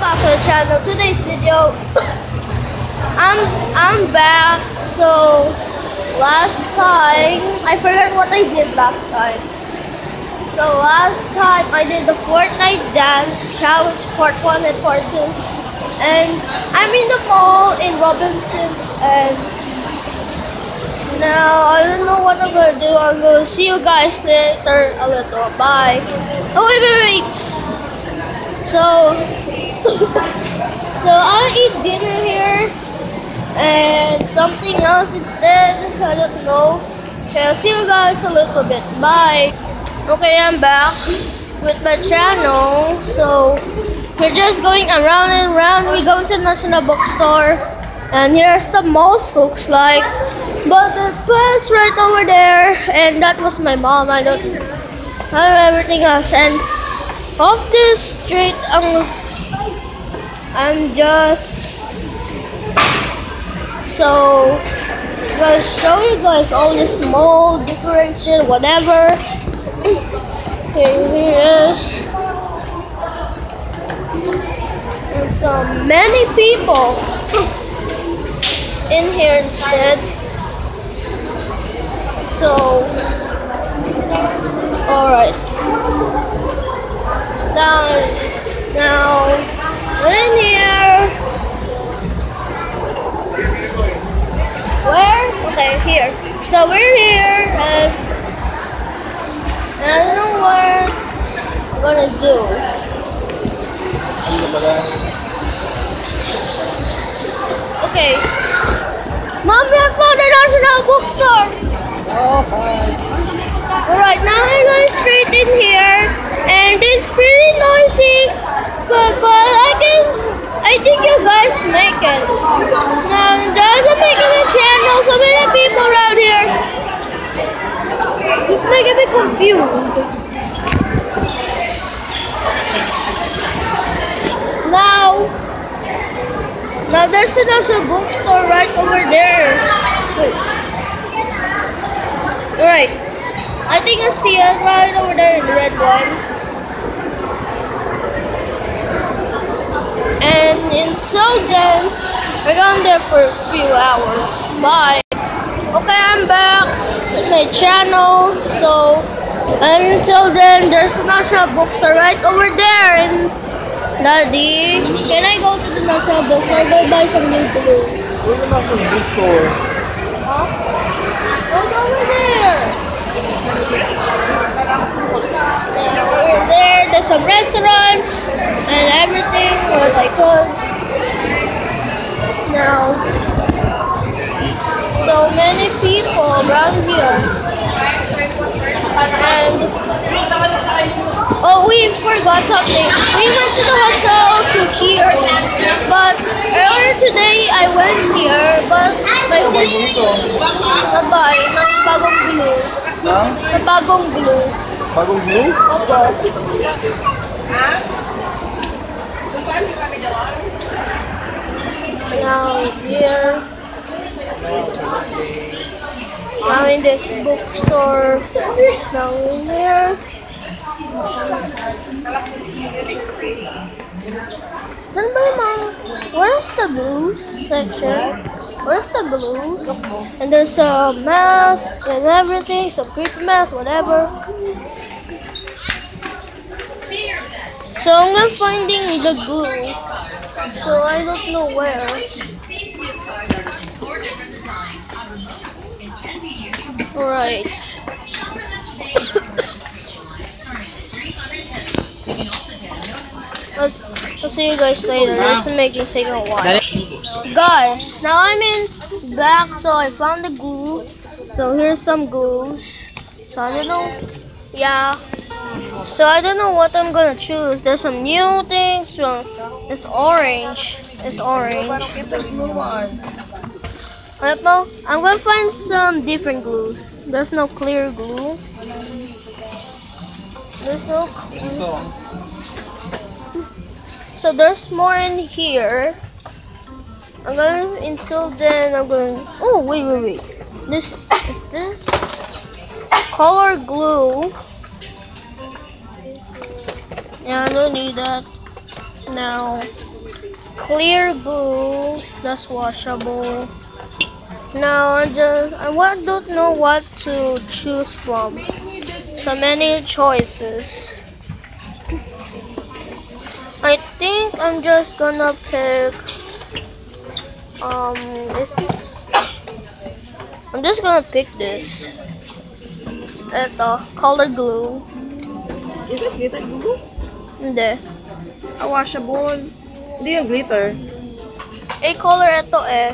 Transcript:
back to the channel. Today's video, I'm I'm back. So last time, I forgot what I did last time. So last time I did the Fortnite dance challenge part one and part two, and I'm in the mall in Robinsons, and now I don't know what I'm gonna do. I'm gonna see you guys later a little. Bye. Oh wait, wait, wait. So, so I'll eat dinner here and something else instead. I don't know. Okay, I'll see you guys a little bit. Bye. Okay, I'm back with my channel. So, we're just going around and around. We go to National Bookstore. And here's the most looks like. But the bus right over there. And that was my mom. I don't, I don't know everything else. And off this street, I'm, I'm just so gonna show you guys all this mall decoration, whatever. Here is. There's so many people in here instead. So, alright. Now, now, we're in here. Where? Okay, here. So we're here, and I don't know what I'm gonna do. Okay. Mom, we found the National Bookstore. Oh. Alright, now I'm going straight in here, and it's pretty noisy, good, but I can, I think guys make it. Now, there's a making a channel, so many people around here. It's making me confused. Now, now there's another bookstore right over there. Wait. Alright. I think I see it right over there in the red one. And until then, we're going there for a few hours. Bye. Okay, I'm back with my channel. So, until then, there's a national bookstore right over there. And Daddy, can I go to the national bookstore? Go buy some new not in the bookstore. Huh? Go over there. Yeah, we're there. There's some restaurants and everything what I could. People around here. And oh, we forgot something. We went to the hotel to here, but earlier today I went here, but my sister. Nabay, ng bagong glue. Ng bagong glue. Bagong blue? Opo. Now here. Now in this bookstore. Now in there. Mga... Where's the blues section? Where's the blues? And there's a mask and everything, some creepy mask, whatever. So I'm gonna finding the glue. So I don't know where. Alright. Let's, let's see you guys later. This is making take a while. Guys, now I'm in back, so I found the glue. So here's some glues. So I don't know. Yeah. So I don't know what I'm gonna choose. There's some new things. So it's orange. It's orange. Blue one. I don't know. I'm gonna find some different glues. There's no clear glue. There's no. So there's more in here. I'm gonna until then I'm going oh wait wait wait. This is this color glue. Yeah, I don't need that now. clear glue that's washable. Now I just I don't know what to choose from. So many choices. I think I'm just gonna pick um is this I'm just gonna pick this. Ito, color glue. Is it glitter glue? Hindi. Ah, washable. Hindi yung glitter. Eh, color ito eh.